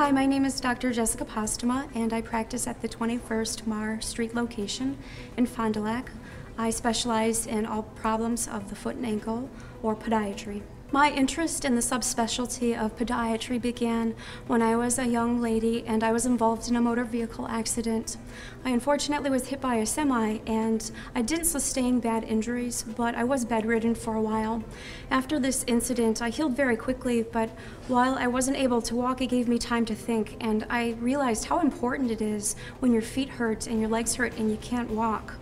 Hi, my name is Dr. Jesika Posthuma, and I practice at the 21st Mar Street location in Fond du Lac. I specialize in all problems of the foot and ankle or podiatry. My interest in the subspecialty of podiatry began when I was a young lady and I was involved in a motor vehicle accident. I unfortunately was hit by a semi and I didn't sustain bad injuries, but I was bedridden for a while. After this incident, I healed very quickly, but while I wasn't able to walk, it gave me time to think, and I realized how important it is when your feet hurt and your legs hurt and you can't walk.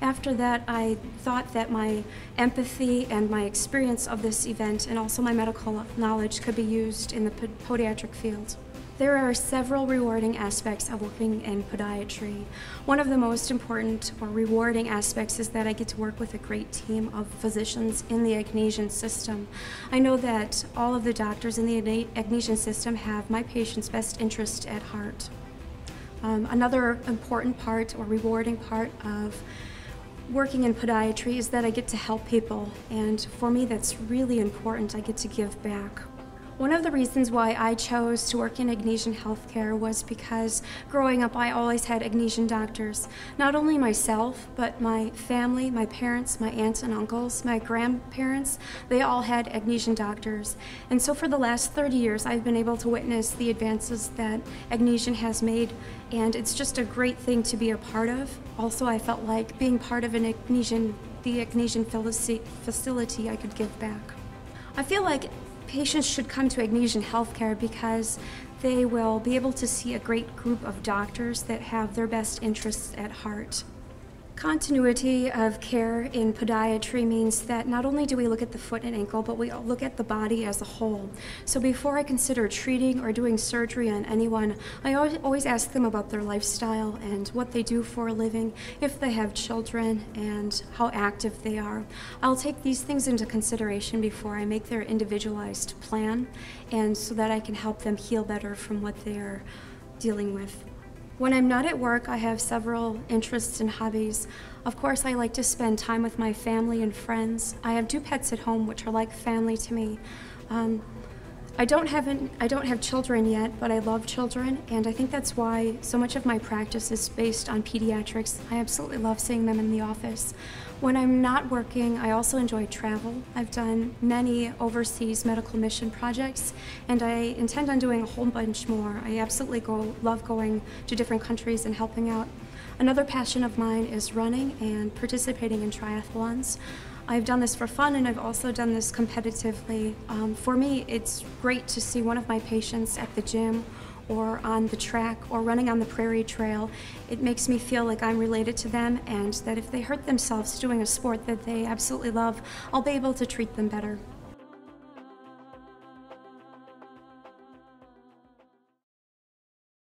After that, I thought that my empathy and my experience of this event and also my medical knowledge could be used in the podiatric field. There are several rewarding aspects of working in podiatry. One of the most important or rewarding aspects is that I get to work with a great team of physicians in the Agnesian system. I know that all of the doctors in the Agnesian system have my patient's best interest at heart. Um, another important part or rewarding part of working in podiatry is that I get to help people, and for me, that's really important. I get to give back. One of the reasons why I chose to work in Agnesian healthcare was because growing up I always had Agnesian doctors. Not only myself, but my family, my parents, my aunts and uncles, my grandparents, they all had Agnesian doctors. And so for the last 30 years I've been able to witness the advances that Agnesian has made and it's just a great thing to be a part of. Also I felt like being part of an Agnesian, the Agnesian facility I could give back. I feel like patients should come to Agnesian Healthcare because they will be able to see a great group of doctors that have their best interests at heart. Continuity of care in podiatry means that not only do we look at the foot and ankle, but we look at the body as a whole. So before I consider treating or doing surgery on anyone, I always ask them about their lifestyle and what they do for a living, if they have children, and how active they are. I'll take these things into consideration before I make their individualized plan, and so that I can help them heal better from what they're dealing with. When I'm not at work, I have several interests and hobbies. Of course, I like to spend time with my family and friends. I have two pets at home, which are like family to me. Um, I don't have an, I don't have children yet, but I love children, and I think that's why so much of my practice is based on pediatrics. I absolutely love seeing them in the office. When I'm not working, I also enjoy travel. I've done many overseas medical mission projects, and I intend on doing a whole bunch more. I absolutely go, love going to different countries and helping out. Another passion of mine is running and participating in triathlons. I've done this for fun and I've also done this competitively. Um, for me, it's great to see one of my patients at the gym or on the track or running on the prairie trail. It makes me feel like I'm related to them and that if they hurt themselves doing a sport that they absolutely love, I'll be able to treat them better.